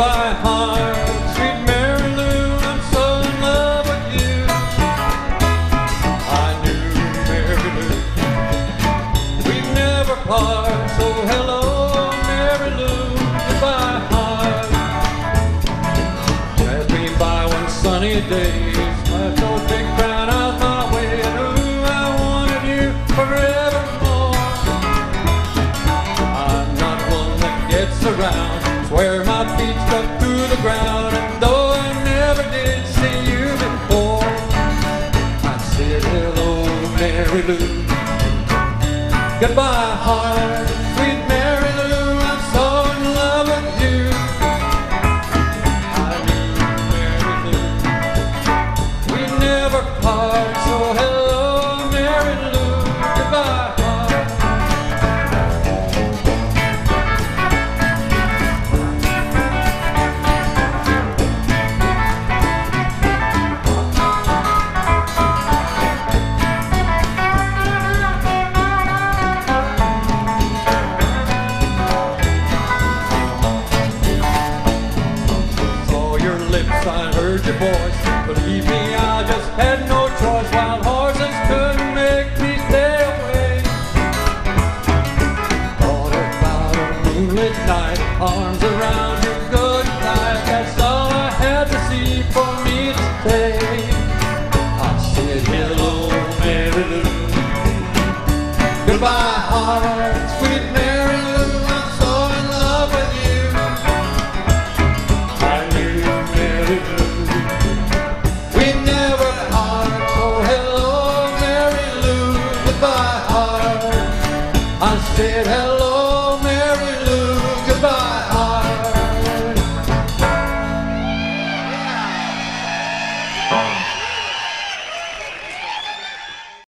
by heart. Sweet Mary Lou, I'm so in love with you. I knew Mary Lou, we'd never part. So hello, Mary Lou, goodbye heart. Pass me by one sunny day, old big out my way, and ooh, I wanted you. I'm not one that gets around. Swear my feet stuck to the ground, and though I never did see you before, I said hello, Mary Lou. Goodbye, heart, your lips, I heard your voice. Believe me, I just had no choice. Wild horses couldn't make me stay away. Thought about a moonlit night, arms around you, good night. That's all I had to see for me to stay. I said hello, Mary Lou. Goodbye, heart. my heart. I said, hello, Mary Lou, goodbye, heart. Yeah.